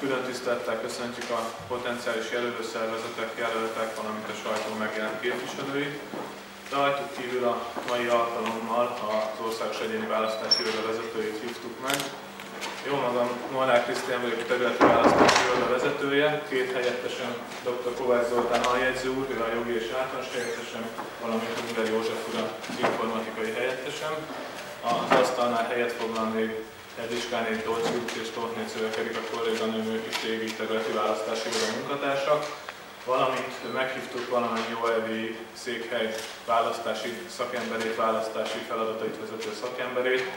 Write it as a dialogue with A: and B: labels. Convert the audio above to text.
A: Külön tisztelettel köszöntjük a potenciális jelölőszervezetek, jelöltek, valamint a sajtó megjelent képviselőit. Rajtuk kívül a mai alkalommal az Országos Egyéni Választási vezetőit hívtuk meg. Jó magam, Molnár Krisztián vagyok a területi választási iroda vezetője, két helyettesem dr. Kovács Zoltán aljegyző úr, a jogi és általános helyettesem, valamint Ungár József úr az informatikai helyettesem. Az asztalnál helyet foglal még Ediskáné Dolci és Tortné Szövekerik a kolléganőm, is régi területi választási iroda munkatársak, valamint meghívtuk valamennyi OLV székhely választási szakemberét, választási feladatait vezető szakemberét,